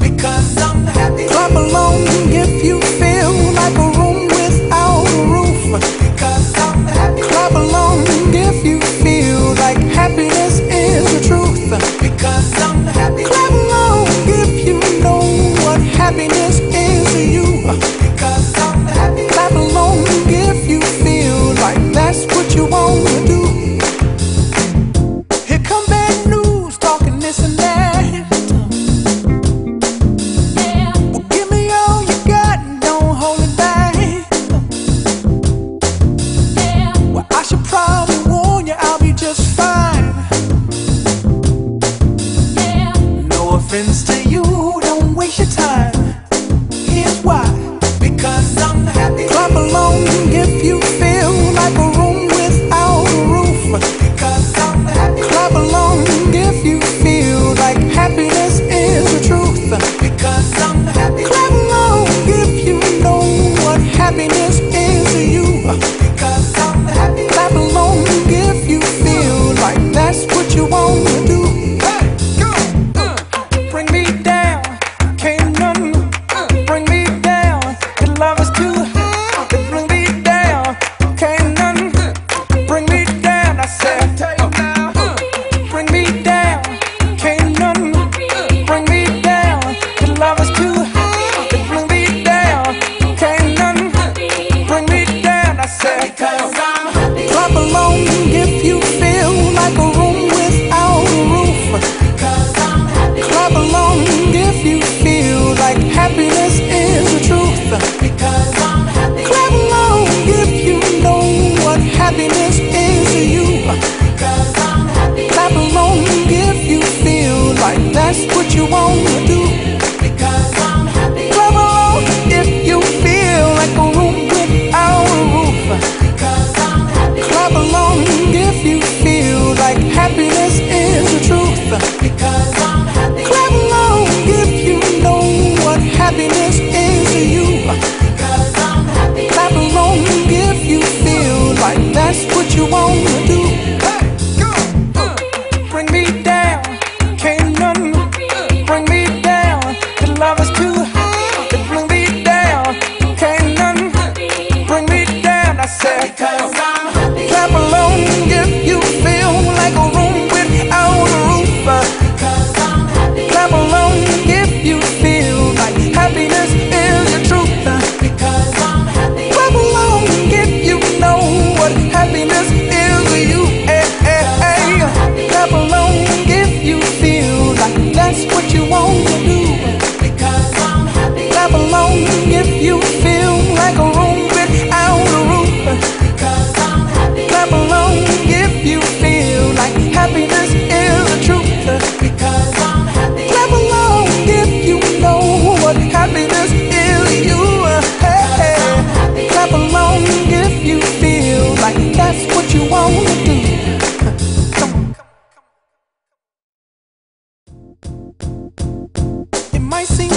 Because I'm happy. Clap along if you feel like a room without a roof. Clap along if you feel like happiness is the truth. Clap happens to you, don't waste your time. Here's why. Because I'm happy. Clap along if you feel like a room without a roof. Because I'm happy. Clap along if you feel like happiness is the truth. Because I'm happy. Clap along if you know what happiness is to you. Because I'm happy. Clap along if you feel like that's what you want. To sem